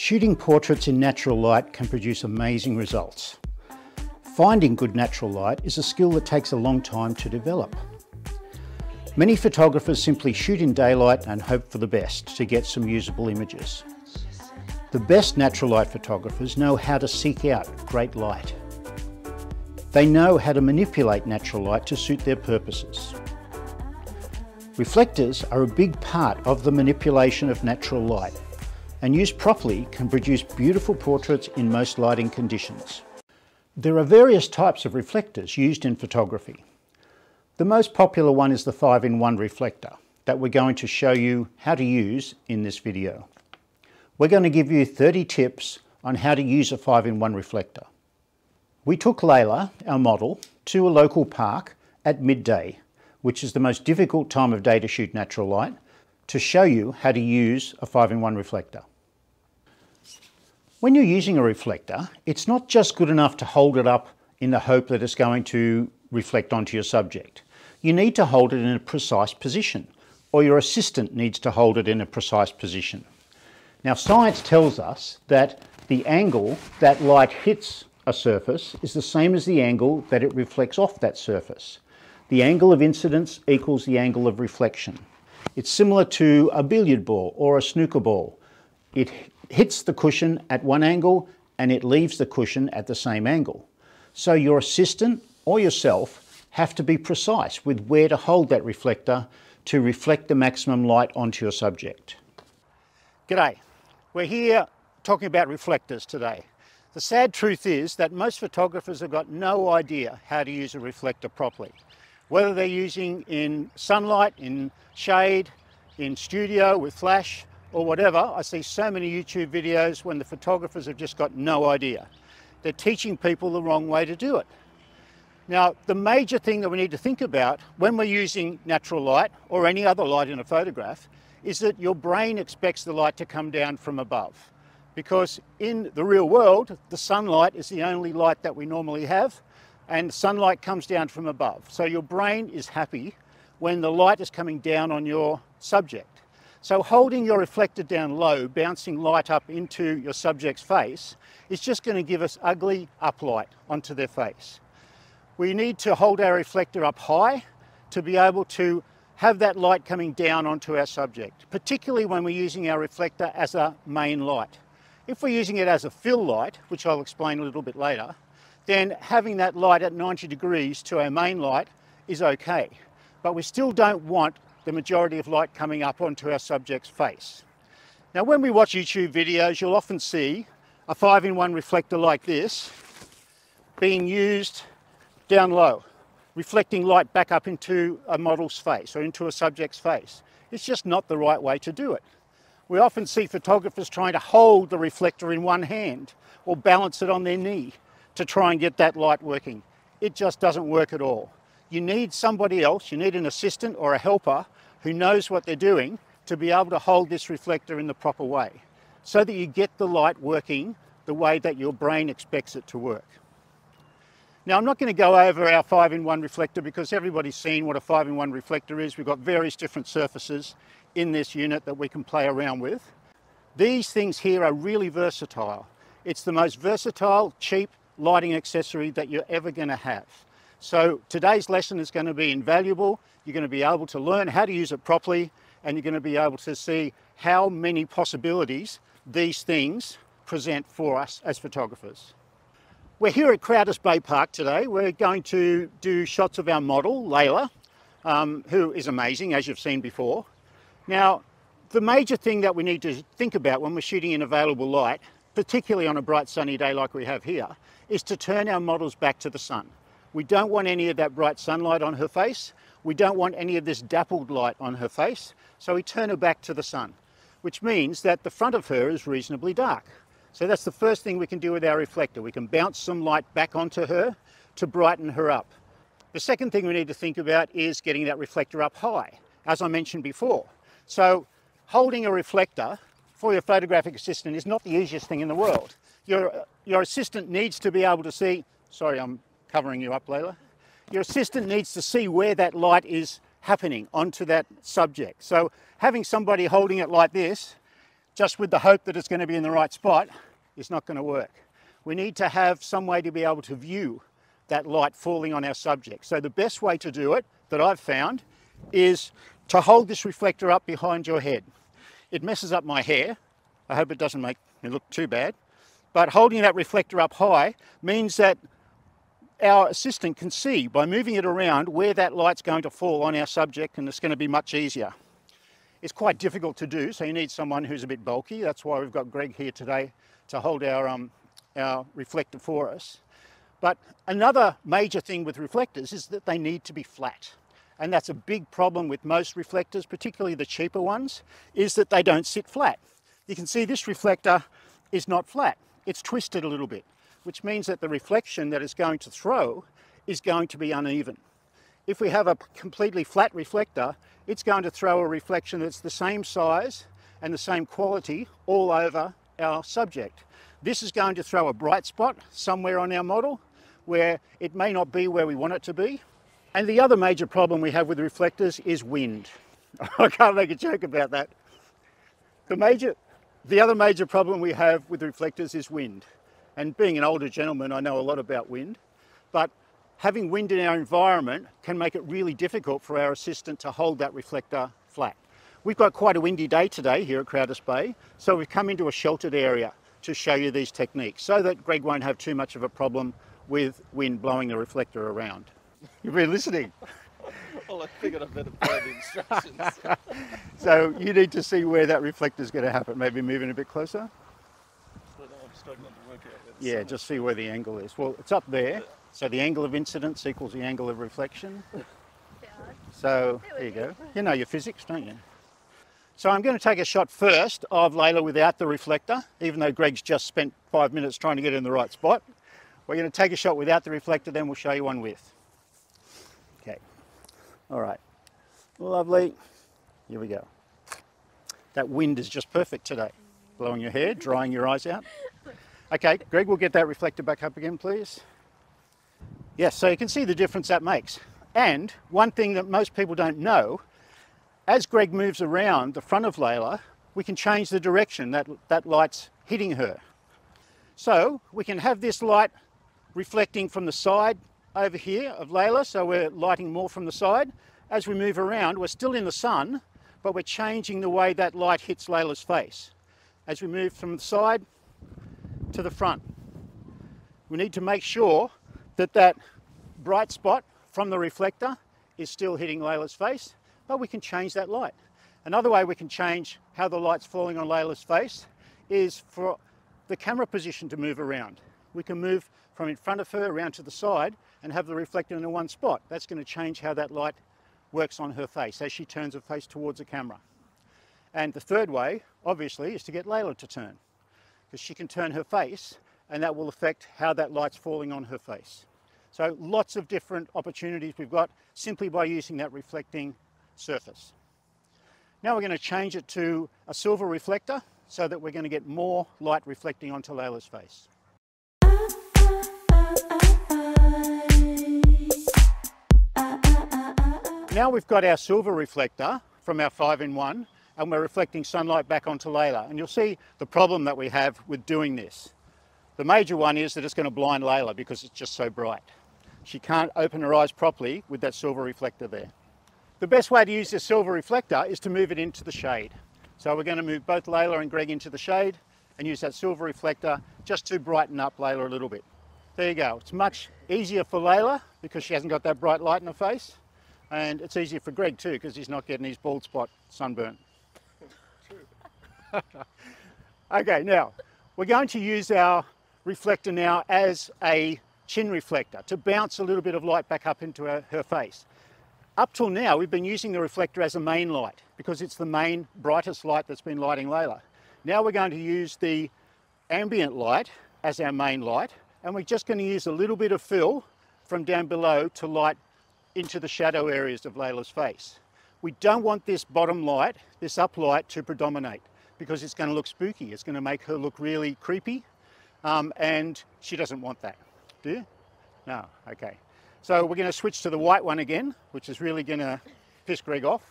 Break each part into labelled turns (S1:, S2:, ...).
S1: Shooting portraits in natural light can produce amazing results. Finding good natural light is a skill that takes a long time to develop. Many photographers simply shoot in daylight and hope for the best to get some usable images. The best natural light photographers know how to seek out great light. They know how to manipulate natural light to suit their purposes. Reflectors are a big part of the manipulation of natural light and used properly can produce beautiful portraits in most lighting conditions. There are various types of reflectors used in photography. The most popular one is the 5-in-1 reflector that we're going to show you how to use in this video. We're going to give you 30 tips on how to use a 5-in-1 reflector. We took Layla, our model, to a local park at midday, which is the most difficult time of day to shoot natural light, to show you how to use a 5-in-1 reflector. When you're using a reflector, it's not just good enough to hold it up in the hope that it's going to reflect onto your subject you need to hold it in a precise position, or your assistant needs to hold it in a precise position. Now science tells us that the angle that light hits a surface is the same as the angle that it reflects off that surface. The angle of incidence equals the angle of reflection. It's similar to a billiard ball or a snooker ball. It hits the cushion at one angle and it leaves the cushion at the same angle. So your assistant or yourself have to be precise with where to hold that reflector to reflect the maximum light onto your subject. G'day, we're here talking about reflectors today. The sad truth is that most photographers have got no idea how to use a reflector properly. Whether they're using in sunlight, in shade, in studio with flash or whatever, I see so many YouTube videos when the photographers have just got no idea. They're teaching people the wrong way to do it. Now, the major thing that we need to think about when we're using natural light or any other light in a photograph is that your brain expects the light to come down from above. Because in the real world, the sunlight is the only light that we normally have, and sunlight comes down from above. So your brain is happy when the light is coming down on your subject. So holding your reflector down low, bouncing light up into your subject's face, is just going to give us ugly uplight onto their face. We need to hold our reflector up high to be able to have that light coming down onto our subject, particularly when we're using our reflector as a main light. If we're using it as a fill light, which I'll explain a little bit later, then having that light at 90 degrees to our main light is okay. But we still don't want the majority of light coming up onto our subject's face. Now when we watch YouTube videos, you'll often see a 5-in-1 reflector like this being used down low, reflecting light back up into a model's face or into a subject's face. It's just not the right way to do it. We often see photographers trying to hold the reflector in one hand or balance it on their knee to try and get that light working. It just doesn't work at all. You need somebody else, you need an assistant or a helper who knows what they're doing to be able to hold this reflector in the proper way so that you get the light working the way that your brain expects it to work. Now I'm not going to go over our 5-in-1 reflector because everybody's seen what a 5-in-1 reflector is. We've got various different surfaces in this unit that we can play around with. These things here are really versatile. It's the most versatile, cheap lighting accessory that you're ever going to have. So today's lesson is going to be invaluable. You're going to be able to learn how to use it properly and you're going to be able to see how many possibilities these things present for us as photographers. We're here at Croudace Bay Park today. We're going to do shots of our model, Layla, um, who is amazing, as you've seen before. Now, the major thing that we need to think about when we're shooting in available light, particularly on a bright sunny day like we have here, is to turn our models back to the sun. We don't want any of that bright sunlight on her face. We don't want any of this dappled light on her face. So we turn her back to the sun, which means that the front of her is reasonably dark. So that's the first thing we can do with our reflector. We can bounce some light back onto her to brighten her up. The second thing we need to think about is getting that reflector up high, as I mentioned before. So holding a reflector for your photographic assistant is not the easiest thing in the world. Your, your assistant needs to be able to see, sorry, I'm covering you up, Layla. Your assistant needs to see where that light is happening onto that subject. So having somebody holding it like this just with the hope that it's going to be in the right spot is not going to work. We need to have some way to be able to view that light falling on our subject. So the best way to do it that I've found is to hold this reflector up behind your head. It messes up my hair. I hope it doesn't make me look too bad. But holding that reflector up high means that our assistant can see by moving it around where that light's going to fall on our subject and it's going to be much easier. It's quite difficult to do, so you need someone who's a bit bulky. That's why we've got Greg here today to hold our, um, our reflector for us. But another major thing with reflectors is that they need to be flat. And that's a big problem with most reflectors, particularly the cheaper ones, is that they don't sit flat. You can see this reflector is not flat. It's twisted a little bit which means that the reflection that it's going to throw is going to be uneven. If we have a completely flat reflector, it's going to throw a reflection that's the same size and the same quality all over our subject. This is going to throw a bright spot somewhere on our model where it may not be where we want it to be. And the other major problem we have with reflectors is wind. I can't make a joke about that. The, major, the other major problem we have with reflectors is wind. And being an older gentleman, I know a lot about wind, but having wind in our environment can make it really difficult for our assistant to hold that reflector flat. We've got quite a windy day today here at Croudace Bay, so we've come into a sheltered area to show you these techniques so that Greg won't have too much of a problem with wind blowing the reflector around. You've been listening.
S2: well, I figured I'd better follow the instructions.
S1: so you need to see where that reflector is going to happen. Maybe moving a bit closer. Yeah, just see where the angle is. Well, it's up there. So the angle of incidence equals the angle of reflection. So there you go. You know your physics, don't you? So I'm going to take a shot first of Layla without the reflector, even though Greg's just spent five minutes trying to get in the right spot. We're going to take a shot without the reflector, then we'll show you one with. Okay. All right. Lovely. Here we go. That wind is just perfect today. Blowing your hair, drying your eyes out. Okay, Greg, we'll get that reflector back up again, please. Yes, so you can see the difference that makes. And one thing that most people don't know, as Greg moves around the front of Layla, we can change the direction that that light's hitting her. So we can have this light reflecting from the side over here of Layla, so we're lighting more from the side. As we move around, we're still in the sun, but we're changing the way that light hits Layla's face. As we move from the side, to the front. We need to make sure that that bright spot from the reflector is still hitting Layla's face, but we can change that light. Another way we can change how the light's falling on Layla's face is for the camera position to move around. We can move from in front of her around to the side and have the reflector in one spot. That's going to change how that light works on her face as she turns her face towards the camera. And the third way, obviously, is to get Layla to turn because she can turn her face and that will affect how that light's falling on her face. So lots of different opportunities we've got simply by using that reflecting surface. Now we're going to change it to a silver reflector so that we're going to get more light reflecting onto Layla's face. Now we've got our silver reflector from our 5-in-1 and we're reflecting sunlight back onto Layla. And you'll see the problem that we have with doing this. The major one is that it's going to blind Layla because it's just so bright. She can't open her eyes properly with that silver reflector there. The best way to use this silver reflector is to move it into the shade. So we're going to move both Layla and Greg into the shade and use that silver reflector just to brighten up Layla a little bit. There you go. It's much easier for Layla because she hasn't got that bright light in her face. And it's easier for Greg too because he's not getting his bald spot sunburn. okay, now we're going to use our reflector now as a chin reflector to bounce a little bit of light back up into her, her face. Up till now, we've been using the reflector as a main light because it's the main brightest light that's been lighting Layla. Now we're going to use the ambient light as our main light and we're just going to use a little bit of fill from down below to light into the shadow areas of Layla's face. We don't want this bottom light, this up light to predominate because it's going to look spooky. It's going to make her look really creepy um, and she doesn't want that. Do you? No, okay. So we're going to switch to the white one again, which is really going to piss Greg off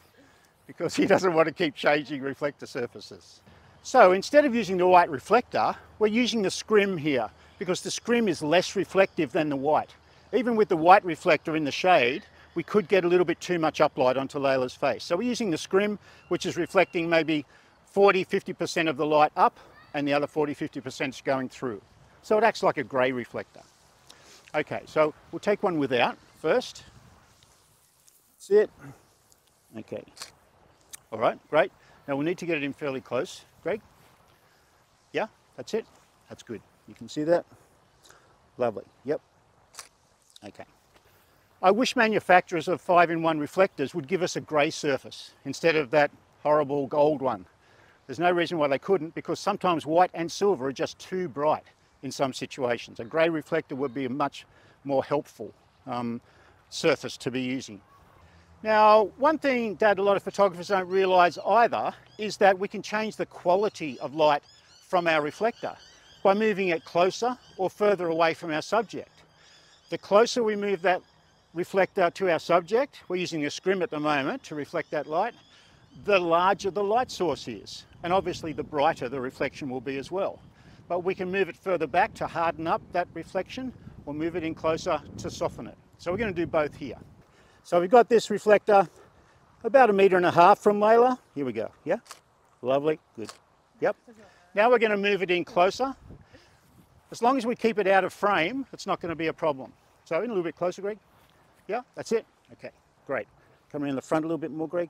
S1: because he doesn't want to keep changing reflector surfaces. So instead of using the white reflector, we're using the scrim here because the scrim is less reflective than the white. Even with the white reflector in the shade, we could get a little bit too much uplight onto Layla's face. So we're using the scrim, which is reflecting maybe 40, 50% of the light up and the other 40, 50% is going through. So it acts like a grey reflector. Okay, so we'll take one without first. That's it. Okay. All right, great. Now we'll need to get it in fairly close. Greg? Yeah, that's it. That's good. You can see that? Lovely. Yep. Okay. I wish manufacturers of 5-in-1 reflectors would give us a grey surface instead of that horrible gold one. There's no reason why they couldn't because sometimes white and silver are just too bright in some situations. A grey reflector would be a much more helpful um, surface to be using. Now, one thing that a lot of photographers don't realise either is that we can change the quality of light from our reflector by moving it closer or further away from our subject. The closer we move that reflector to our subject, we're using a scrim at the moment to reflect that light, the larger the light source is. And obviously the brighter the reflection will be as well. But we can move it further back to harden up that reflection or move it in closer to soften it. So we're going to do both here. So we've got this reflector about a metre and a half from Layla. Here we go. Yeah? Lovely. Good. Yep. Now we're going to move it in closer. As long as we keep it out of frame, it's not going to be a problem. So in a little bit closer, Greg. Yeah, that's it. Okay, great. Come around the front a little bit more, Greg.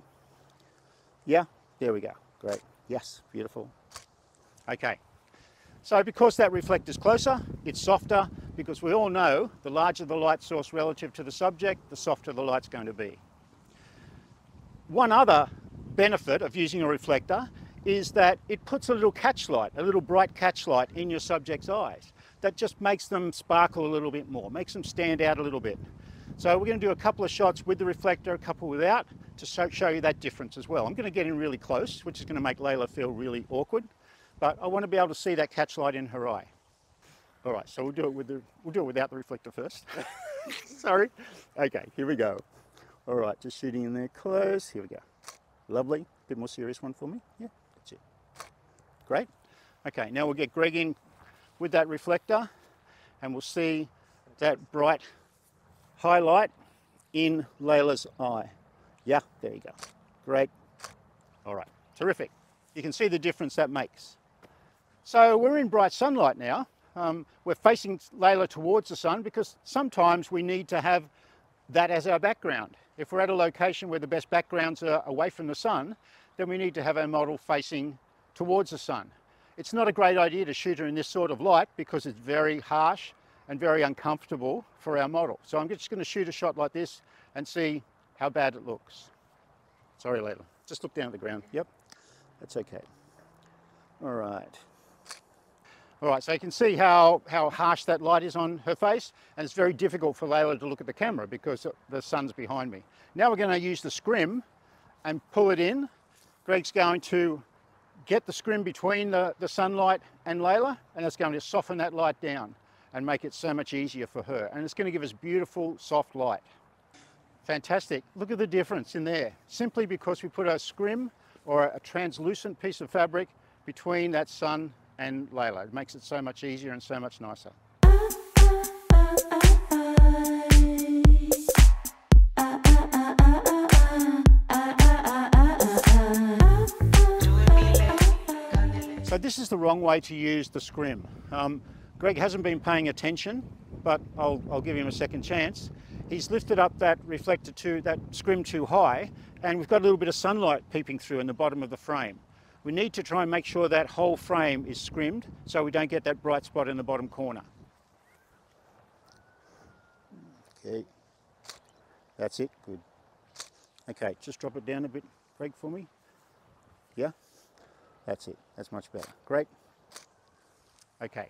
S1: Yeah, there we go. Great. Yes, beautiful. Okay. So because that reflector's closer, it's softer, because we all know the larger the light source relative to the subject, the softer the light's going to be. One other benefit of using a reflector is that it puts a little catch light, a little bright catch light in your subject's eyes. That just makes them sparkle a little bit more, makes them stand out a little bit. So we're going to do a couple of shots with the reflector, a couple without, to show you that difference as well. I'm going to get in really close, which is going to make Layla feel really awkward, but I want to be able to see that catch light in her eye. All right, so we'll do it with the we'll do it without the reflector first. Sorry. Okay, here we go. All right, just shooting in there close. Here we go. Lovely. A Bit more serious one for me. Yeah, that's it. Great. Okay, now we'll get Greg in with that reflector and we'll see that bright highlight in Layla's eye. Yeah, there you go. Great. All right, terrific. You can see the difference that makes. So we're in bright sunlight now. Um, we're facing Layla towards the sun because sometimes we need to have that as our background. If we're at a location where the best backgrounds are away from the sun, then we need to have our model facing towards the sun. It's not a great idea to shoot her in this sort of light because it's very harsh and very uncomfortable for our model. So I'm just going to shoot a shot like this and see how bad it looks. Sorry, Layla. Just look down at the ground. Yep, that's okay. All right. All right, so you can see how, how harsh that light is on her face, and it's very difficult for Layla to look at the camera because the sun's behind me. Now we're going to use the scrim and pull it in. Greg's going to get the scrim between the, the sunlight and Layla, and it's going to soften that light down and make it so much easier for her. And it's going to give us beautiful, soft light. Fantastic. Look at the difference in there. Simply because we put a scrim or a translucent piece of fabric between that sun and Layla. It makes it so much easier and so much nicer. So this is the wrong way to use the scrim. Um, Greg hasn't been paying attention, but I'll, I'll give him a second chance. He's lifted up that reflector to that scrim too high, and we've got a little bit of sunlight peeping through in the bottom of the frame. We need to try and make sure that whole frame is scrimmed so we don't get that bright spot in the bottom corner. Okay, that's it, good. Okay, just drop it down a bit, Greg, for me. Yeah, that's it, that's much better. Great. Okay.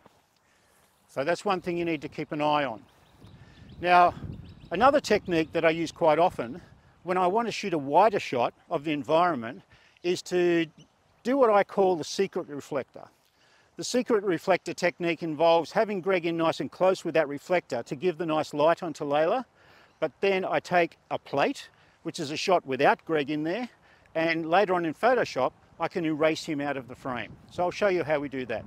S1: So that's one thing you need to keep an eye on. Now, another technique that I use quite often when I want to shoot a wider shot of the environment is to do what I call the secret reflector. The secret reflector technique involves having Greg in nice and close with that reflector to give the nice light onto Layla, but then I take a plate, which is a shot without Greg in there, and later on in Photoshop, I can erase him out of the frame. So I'll show you how we do that.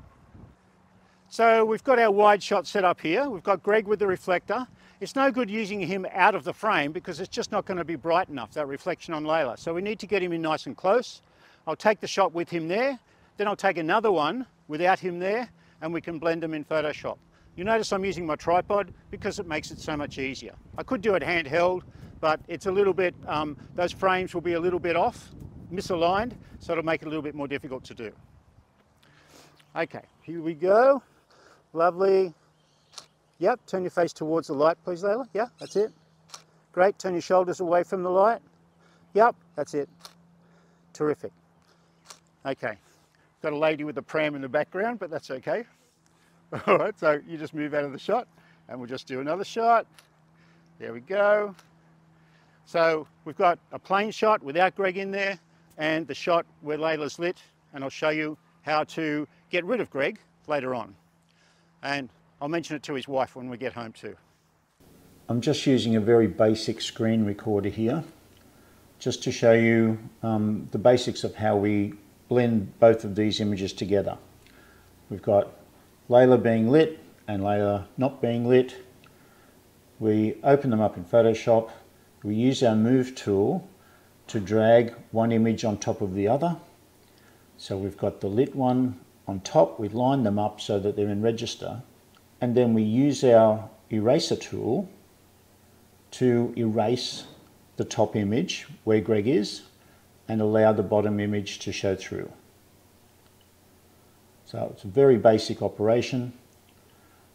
S1: So we've got our wide shot set up here. We've got Greg with the reflector. It's no good using him out of the frame because it's just not going to be bright enough, that reflection on Layla. So we need to get him in nice and close. I'll take the shot with him there, then I'll take another one without him there, and we can blend them in Photoshop. You notice I'm using my tripod because it makes it so much easier. I could do it handheld, but it's a little bit, um, those frames will be a little bit off, misaligned, so it'll make it a little bit more difficult to do. Okay, here we go. Lovely. Yep, turn your face towards the light, please, Layla. Yeah, that's it. Great, turn your shoulders away from the light. Yep, that's it. Terrific. Okay, got a lady with a pram in the background, but that's okay. All right, so you just move out of the shot and we'll just do another shot. There we go. So we've got a plain shot without Greg in there and the shot where Layla's lit and I'll show you how to get rid of Greg later on. And I'll mention it to his wife when we get home too. I'm just using a very basic screen recorder here just to show you um, the basics of how we blend both of these images together. We've got Layla being lit and Layla not being lit. We open them up in Photoshop. We use our move tool to drag one image on top of the other. So we've got the lit one on top. We line them up so that they're in register. And then we use our eraser tool to erase the top image where Greg is and allow the bottom image to show through. So it's a very basic operation.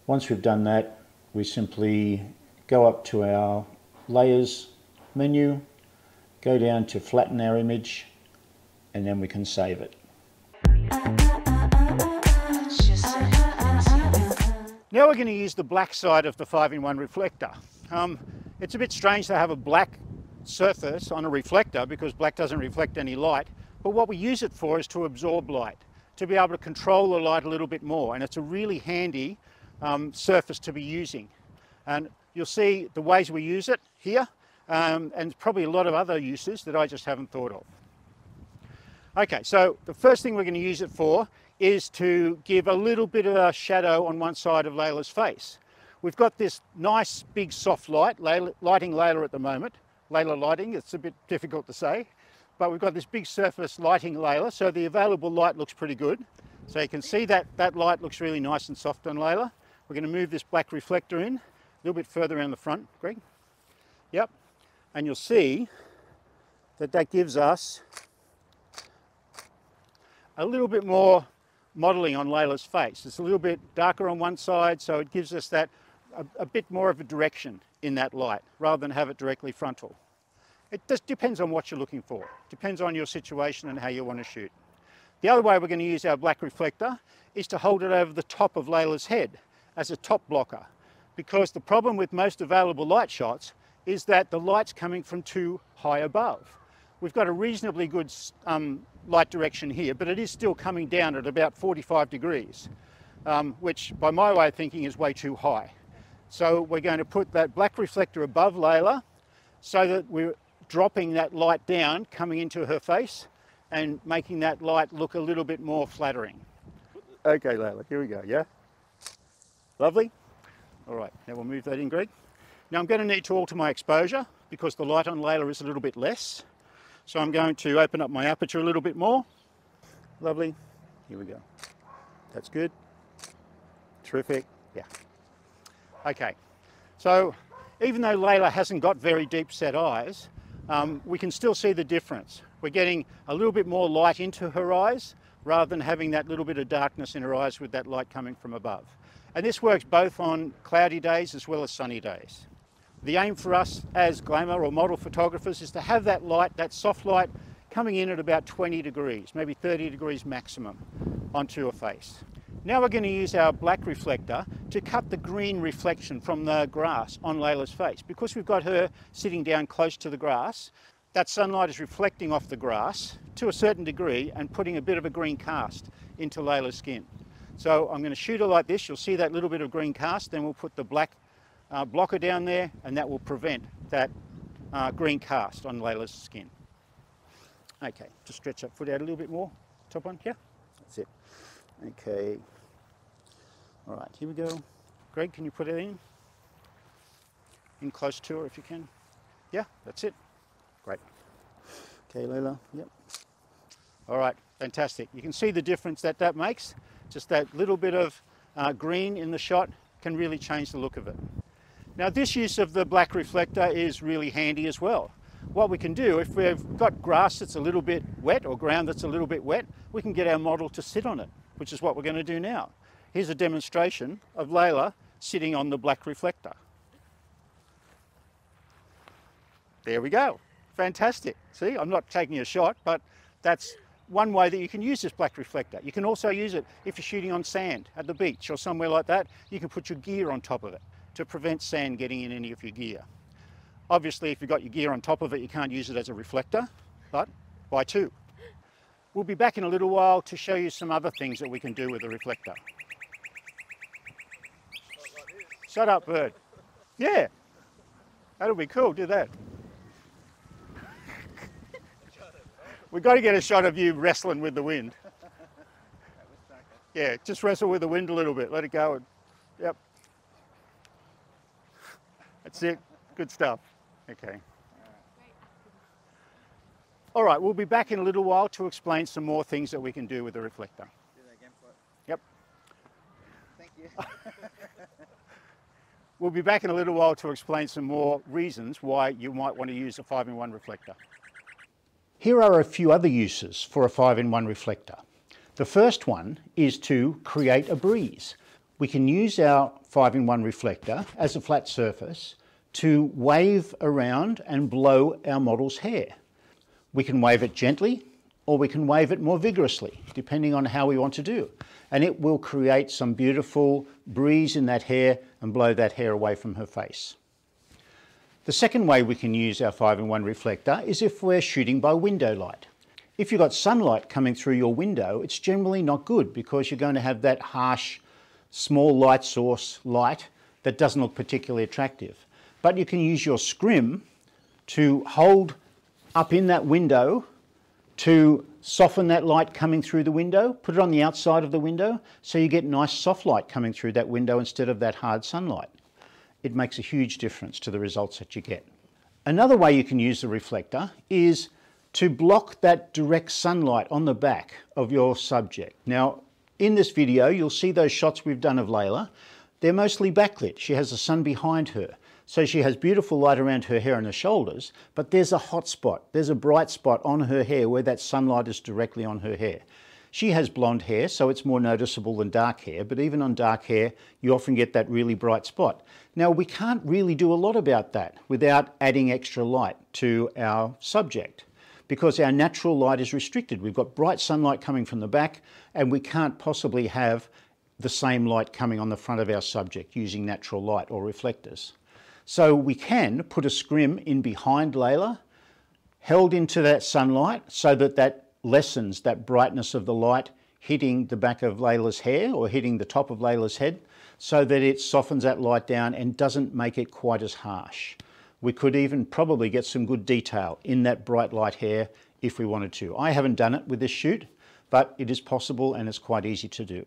S1: Once we've done that, we simply go up to our layers menu, go down to flatten our image, and then we can save it. Now we're going to use the black side of the 5-in-1 reflector. Um, it's a bit strange to have a black surface on a reflector because black doesn't reflect any light, but what we use it for is to absorb light to be able to control the light a little bit more. And it's a really handy um, surface to be using. And you'll see the ways we use it here, um, and probably a lot of other uses that I just haven't thought of. Okay, so the first thing we're going to use it for is to give a little bit of a shadow on one side of Layla's face. We've got this nice big soft light, lighting Layla at the moment. Layla lighting, it's a bit difficult to say but we've got this big surface lighting Layla, so the available light looks pretty good. So you can see that that light looks really nice and soft on Layla. We're going to move this black reflector in a little bit further around the front, Greg. Yep. And you'll see that that gives us a little bit more modelling on Layla's face. It's a little bit darker on one side, so it gives us that a, a bit more of a direction in that light rather than have it directly frontal. It just depends on what you're looking for. Depends on your situation and how you want to shoot. The other way we're going to use our black reflector is to hold it over the top of Layla's head as a top blocker. Because the problem with most available light shots is that the light's coming from too high above. We've got a reasonably good um, light direction here, but it is still coming down at about 45 degrees, um, which by my way of thinking is way too high. So we're going to put that black reflector above Layla so that we're dropping that light down, coming into her face and making that light look a little bit more flattering. Okay, Layla, here we go, yeah? Lovely. All right, now we'll move that in, Greg. Now I'm going to need to alter my exposure because the light on Layla is a little bit less. So I'm going to open up my aperture a little bit more. Lovely. Here we go. That's good. Terrific. Yeah. Okay. So even though Layla hasn't got very deep set eyes, um, we can still see the difference. We're getting a little bit more light into her eyes rather than having that little bit of darkness in her eyes with that light coming from above. And this works both on cloudy days as well as sunny days. The aim for us as glamour or model photographers is to have that light, that soft light, coming in at about 20 degrees, maybe 30 degrees maximum onto a face. Now we're going to use our black reflector to cut the green reflection from the grass on Layla's face. Because we've got her sitting down close to the grass, that sunlight is reflecting off the grass to a certain degree and putting a bit of a green cast into Layla's skin. So I'm going to shoot her like this. You'll see that little bit of green cast. Then we'll put the black uh, blocker down there and that will prevent that uh, green cast on Layla's skin. Okay, just stretch that foot out a little bit more. top one? Yeah, that's it. Okay. All right, here we go. Greg, can you put it in? In close to her if you can. Yeah, that's it. Great. Okay, Layla, yep. All right, fantastic. You can see the difference that that makes. Just that little bit of uh, green in the shot can really change the look of it. Now this use of the black reflector is really handy as well. What we can do, if we've got grass that's a little bit wet or ground that's a little bit wet, we can get our model to sit on it, which is what we're going to do now. Here's a demonstration of Layla sitting on the black reflector. There we go. Fantastic. See, I'm not taking a shot, but that's one way that you can use this black reflector. You can also use it if you're shooting on sand at the beach or somewhere like that. You can put your gear on top of it to prevent sand getting in any of your gear. Obviously, if you've got your gear on top of it, you can't use it as a reflector, but why two? We'll be back in a little while to show you some other things that we can do with a reflector. Shut up, bird. Yeah, that'll be cool, do that. We've got to get a shot of you wrestling with the wind. Yeah, just wrestle with the wind a little bit. Let it go. Yep. That's it. Good stuff. Okay. All right, we'll be back in a little while to explain some more things that we can do with the reflector.
S3: Do that again, please.
S1: Yep.
S3: Thank you.
S1: We'll be back in a little while to explain some more reasons why you might want to use a 5-in-1 reflector. Here are a few other uses for a 5-in-1 reflector. The first one is to create a breeze. We can use our 5-in-1 reflector as a flat surface to wave around and blow our model's hair. We can wave it gently or we can wave it more vigorously, depending on how we want to do. And it will create some beautiful breeze in that hair and blow that hair away from her face. The second way we can use our 5-in-1 reflector is if we're shooting by window light. If you've got sunlight coming through your window, it's generally not good because you're going to have that harsh, small light source light that doesn't look particularly attractive. But you can use your scrim to hold up in that window to soften that light coming through the window, put it on the outside of the window so you get nice soft light coming through that window instead of that hard sunlight. It makes a huge difference to the results that you get. Another way you can use the reflector is to block that direct sunlight on the back of your subject. Now, in this video, you'll see those shots we've done of Layla. They're mostly backlit. She has the sun behind her. So she has beautiful light around her hair and her shoulders, but there's a hot spot, there's a bright spot on her hair where that sunlight is directly on her hair. She has blonde hair, so it's more noticeable than dark hair, but even on dark hair, you often get that really bright spot. Now, we can't really do a lot about that without adding extra light to our subject because our natural light is restricted. We've got bright sunlight coming from the back, and we can't possibly have the same light coming on the front of our subject using natural light or reflectors. So we can put a scrim in behind Layla, held into that sunlight so that that lessens that brightness of the light hitting the back of Layla's hair or hitting the top of Layla's head so that it softens that light down and doesn't make it quite as harsh. We could even probably get some good detail in that bright light hair if we wanted to. I haven't done it with this shoot, but it is possible and it's quite easy to do.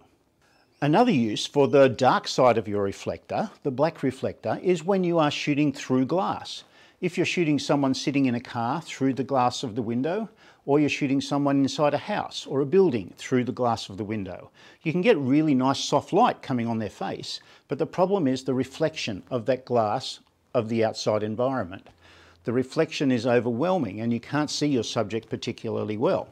S1: Another use for the dark side of your reflector, the black reflector, is when you are shooting through glass. If you're shooting someone sitting in a car through the glass of the window, or you're shooting someone inside a house or a building through the glass of the window, you can get really nice soft light coming on their face, but the problem is the reflection of that glass of the outside environment. The reflection is overwhelming and you can't see your subject particularly well.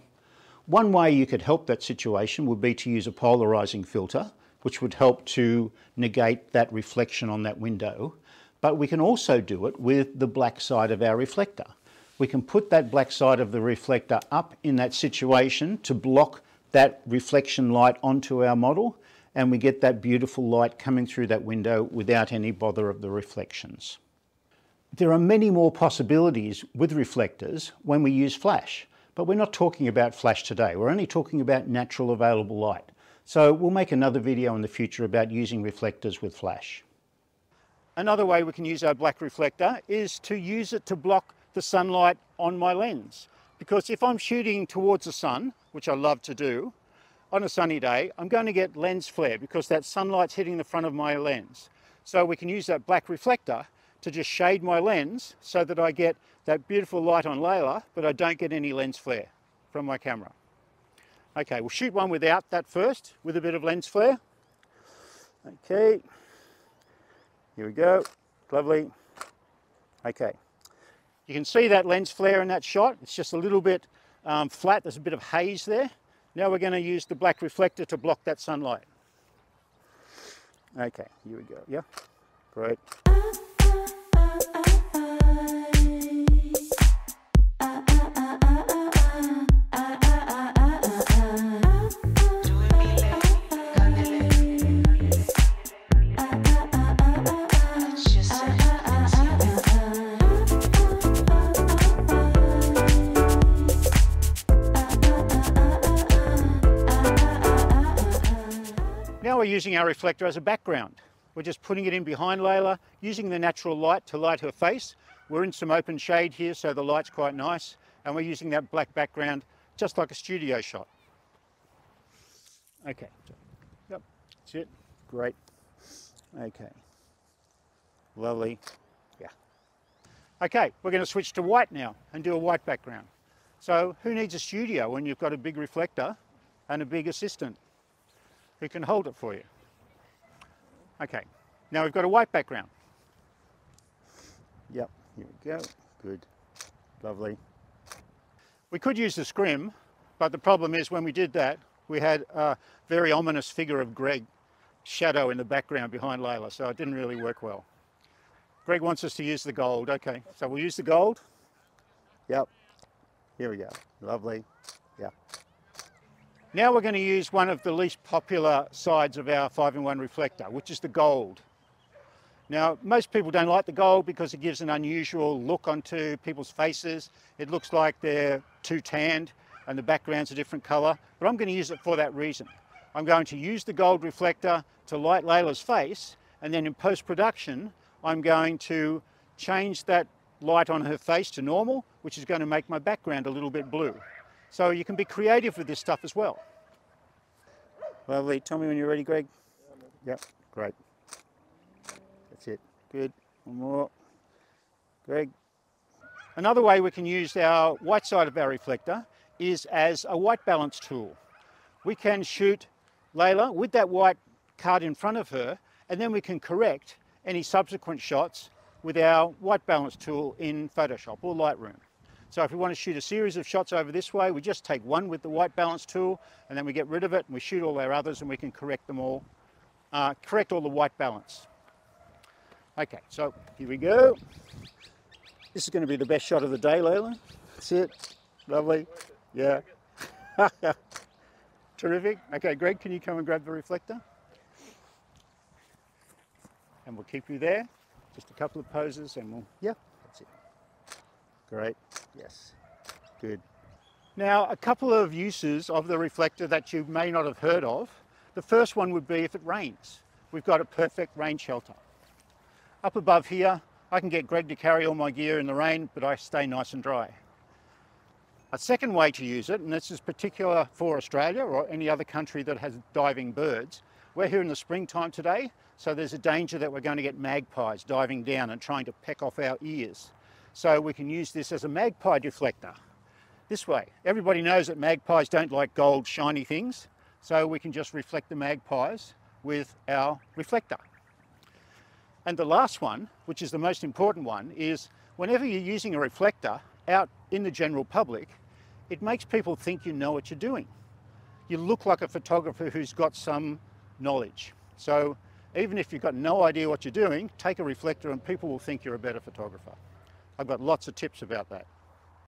S1: One way you could help that situation would be to use a polarizing filter, which would help to negate that reflection on that window. But we can also do it with the black side of our reflector. We can put that black side of the reflector up in that situation to block that reflection light onto our model and we get that beautiful light coming through that window without any bother of the reflections. There are many more possibilities with reflectors when we use flash. But we're not talking about flash today. We're only talking about natural available light. So we'll make another video in the future about using reflectors with flash. Another way we can use our black reflector is to use it to block the sunlight on my lens. because if I'm shooting towards the sun, which I love to do, on a sunny day, I'm going to get lens flare because that sunlight's hitting the front of my lens. So we can use that black reflector to just shade my lens so that I get that beautiful light on Layla, but I don't get any lens flare from my camera. Okay, we'll shoot one without that first, with a bit of lens flare. Okay, here we go, lovely. Okay, you can see that lens flare in that shot. It's just a little bit um, flat, there's a bit of haze there. Now we're going to use the black reflector to block that sunlight. Okay, here we go, yeah, great. Using our reflector as a background. We're just putting it in behind Layla, using the natural light to light her face. We're in some open shade here, so the light's quite nice, and we're using that black background just like a studio shot. Okay, yep, that's it, great. Okay, lovely, yeah. Okay, we're going to switch to white now and do a white background. So who needs a studio when you've got a big reflector and a big assistant? Who can hold it for you. Okay, now we've got a white background. Yep, here we go. Good, lovely. We could use the scrim, but the problem is when we did that, we had a very ominous figure of Greg shadow in the background behind Layla, so it didn't really work well. Greg wants us to use the gold. Okay, so we'll use the gold. Yep, here we go. Lovely. Yeah. Now we're going to use one of the least popular sides of our 5-in-1 reflector, which is the gold. Now, most people don't like the gold because it gives an unusual look onto people's faces. It looks like they're too tanned and the background's a different colour, but I'm going to use it for that reason. I'm going to use the gold reflector to light Layla's face, and then in post-production, I'm going to change that light on her face to normal, which is going to make my background a little bit blue. So you can be creative with this stuff as well. Lovely. Tell me when you're ready, Greg. Yep, great. That's it. Good. One more. Greg. Another way we can use our white side of our reflector is as a white balance tool. We can shoot Layla with that white card in front of her and then we can correct any subsequent shots with our white balance tool in Photoshop or Lightroom. So if we want to shoot a series of shots over this way, we just take one with the white balance tool and then we get rid of it and we shoot all our others and we can correct them all, uh, correct all the white balance. Okay, so here we go. This is going to be the best shot of the day, Layla. That's it. Lovely. Yeah. Terrific. Okay, Greg, can you come and grab the reflector? And we'll keep you there. Just a couple of poses and we'll, yeah. Great. Yes, good. Now, a couple of uses of the reflector that you may not have heard of. The first one would be if it rains. We've got a perfect rain shelter. Up above here, I can get Greg to carry all my gear in the rain, but I stay nice and dry. A second way to use it, and this is particular for Australia or any other country that has diving birds, we're here in the springtime today, so there's a danger that we're going to get magpies diving down and trying to peck off our ears. So we can use this as a magpie deflector. This way. Everybody knows that magpies don't like gold shiny things, so we can just reflect the magpies with our reflector. And the last one, which is the most important one, is whenever you're using a reflector out in the general public, it makes people think you know what you're doing. You look like a photographer who's got some knowledge. So even if you've got no idea what you're doing, take a reflector and people will think you're a better photographer. I've got lots of tips about that.